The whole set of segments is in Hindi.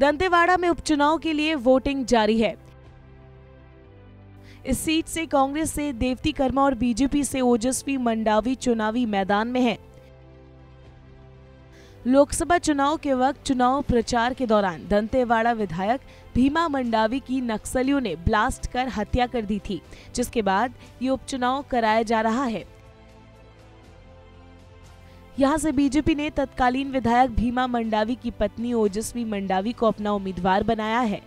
दंतेवाड़ा में उपचुनाव के लिए वोटिंग जारी है इस सीट से कांग्रेस से देवती कर्मा और बीजेपी से ओजस्वी मंडावी चुनावी मैदान में हैं। लोकसभा चुनाव के वक्त चुनाव प्रचार के दौरान दंतेवाड़ा विधायक भीमा मंडावी की नक्सलियों ने ब्लास्ट कर हत्या कर दी थी, जिसके बाद ये उपचुनाव कराया जा रहा है यहाँ से बीजेपी ने तत्कालीन विधायक भीमा मंडावी की पत्नी ओजस्वी मंडावी को अपना उम्मीदवार बनाया है।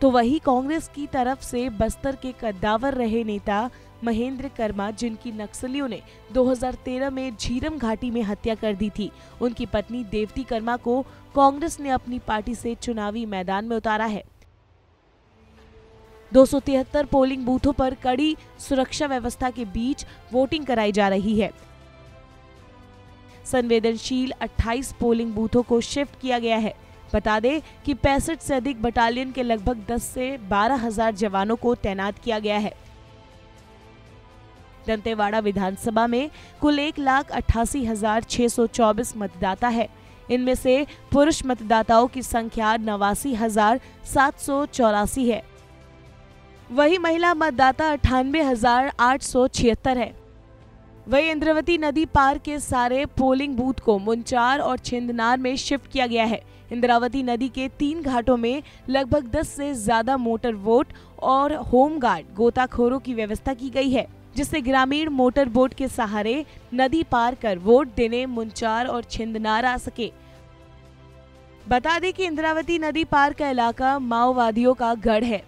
तो वही कांग्रेस की तरफ़ से बस्तर के कद्दावर रहे नेता महेंद्र कर्मा, जिनकी नक्सलियों ने 2013 में झीरम घाटी में हत्या कर दी थी। उनकी पत्नी देवती कर्मा को कांग्रेस ने अपनी पार्टी से चुनावी मैदान में उतारा है। दो सौ तिहत्तर पोलिंग बूथों पर कड़ी सुरक्षा व्यवस्था के बीच वोटिंग कराई जा रही है। संवेदनशील 28 पोलिंग बूथों को शिफ्ट किया गया है। बता दें कि पैंसठ से अधिक बटालियन के लगभग 10 से बारह हज़ार जवानों को तैनात किया गया है। दंतेवाड़ा विधानसभा में कुल एक लाख अट्ठासी हज़ार छह सौ चौबीस मतदाता है। इनमें से पुरुष मतदाताओं की संख्या नवासी हज़ार सात सौ चौरासी है। वही महिला मतदाता अठानवे हज़ार आठ सौ छिहत्तर है। वही इंद्रवती नदी पार के सारे पोलिंग बूथ को मुंचार और छिंदनार में शिफ्ट किया गया है। इंद्रावती नदी के तीन घाटों में लगभग 10 से ज़्यादा मोटर वोट और होमगार्ड गोताखोरों की व्यवस्था की गई है, जिससे ग्रामीण मोटर बोट के सहारे नदी पार कर वोट देने, मुंचार और छिंदनार आ सके। बता दें कि इंद्रावती नदी पार का इलाका माओवादियों का गढ़ है।